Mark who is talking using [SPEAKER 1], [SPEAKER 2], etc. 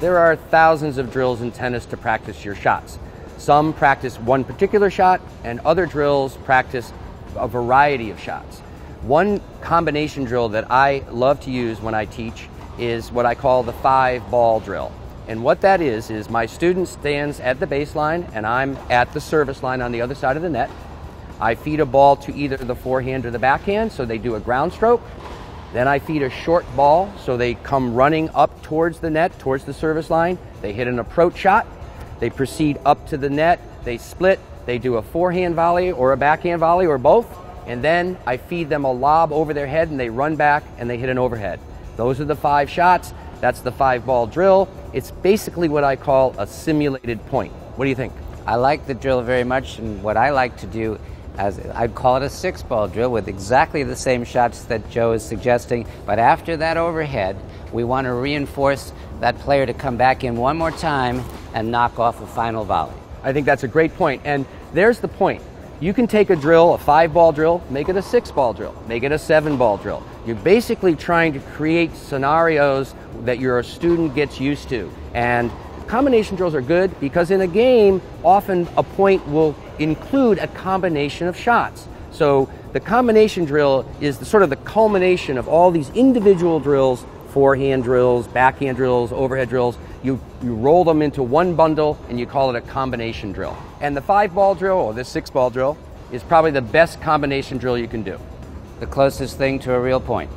[SPEAKER 1] There are thousands of drills in tennis to practice your shots. Some practice one particular shot, and other drills practice a variety of shots. One combination drill that I love to use when I teach is what I call the five ball drill. And what that is, is my student stands at the baseline and I'm at the service line on the other side of the net. I feed a ball to either the forehand or the backhand, so they do a ground stroke. Then I feed a short ball, so they come running up towards the net, towards the service line. They hit an approach shot. They proceed up to the net. They split. They do a forehand volley or a backhand volley or both. And then I feed them a lob over their head and they run back and they hit an overhead. Those are the five shots. That's the five ball drill. It's basically what I call a simulated point. What do you think?
[SPEAKER 2] I like the drill very much, and what I like to do as I'd call it a six ball drill with exactly the same shots that Joe is suggesting. But after that overhead, we want to reinforce that player to come back in one more time and knock off a final volley.
[SPEAKER 1] I think that's a great point. And there's the point. You can take a drill, a five ball drill, make it a six ball drill, make it a seven ball drill. You're basically trying to create scenarios that your student gets used to. And combination drills are good because in a game, often a point will include a combination of shots. So the combination drill is the, sort of the culmination of all these individual drills, forehand drills, backhand drills, overhead drills. You, you roll them into one bundle and you call it a combination drill. And the five ball drill or the six ball drill is probably the best combination drill you can do.
[SPEAKER 2] The closest thing to a real point.